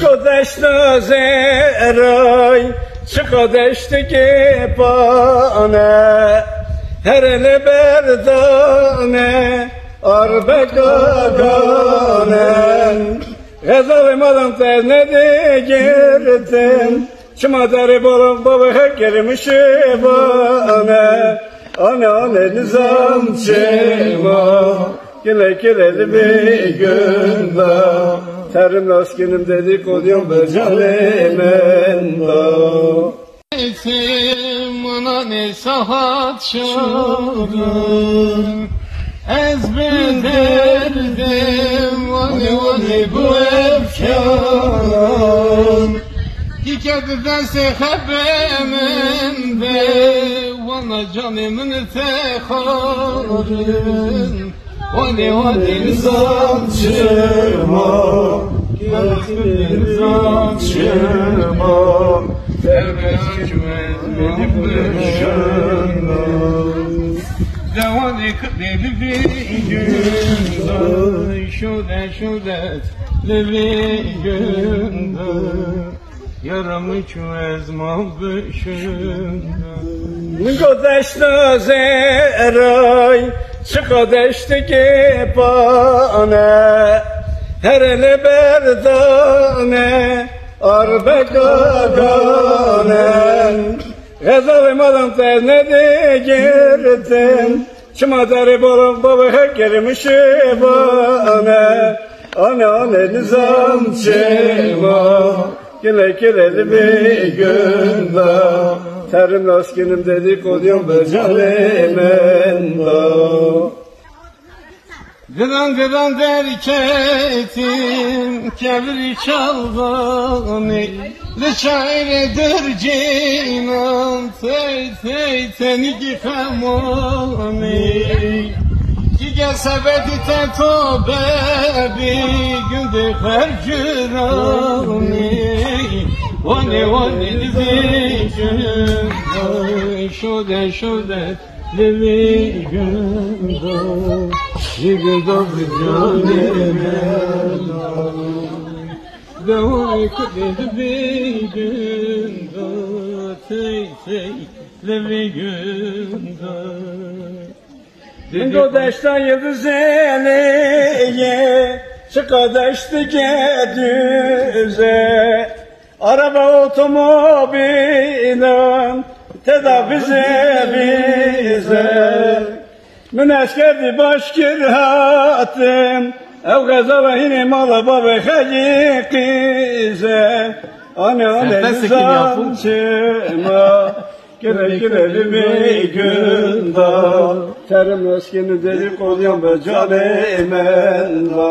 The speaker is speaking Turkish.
Godeshta zeray, çıkadeşti ki pane, herele berdane, arbe gagane. Gazalım alın tezne de girdim, çımadari bolum baba hekkelmişi bana. Ane ane nizamçıma, Gile gile bir günde Terim laskenim dedik oluyorum becalemenda Etim ona ne sahat şarım Ezberderdim vani vani bu efkarım Dikkat derse habemin de Vana canımın teharın Vani vani nizamçıma Nizamçıma Sevmez benim dışımda Devani kıdeli bir günde Şudet şudet bir günde Yaramı çöz mavgışında Godeshta zeray Çıkadeşti ki pane Herele berdane Arbe gagane. Gazalım alın tezne de girdim Çımadari bolum baba hekkelmişi bana. Ane ane nizamçıma Gile gile bir günde Terim laskenim dedik oluyorum becalemenda Gıdan gıdan derketim Kevri çalgani Leçayredir cinan Tey tey teni gifemani Ki gesebeti te tobebi Günde fercürani Vani vani dizicim Şude şude Levi günde Bir gün dobri canime Devay kudedi bir günde Tey tey Levi günde Godeshta yıldız eliye Çıkadeşti Araba otomobilen Tedavize bize. Müneşkerdi başkirhatım Ev gaza ve hine mala baba hayikize Ane ane Sesler sekim yapın. nizamçıma Gire gire bir günde Terim eskini dedik oluyorum be canemenda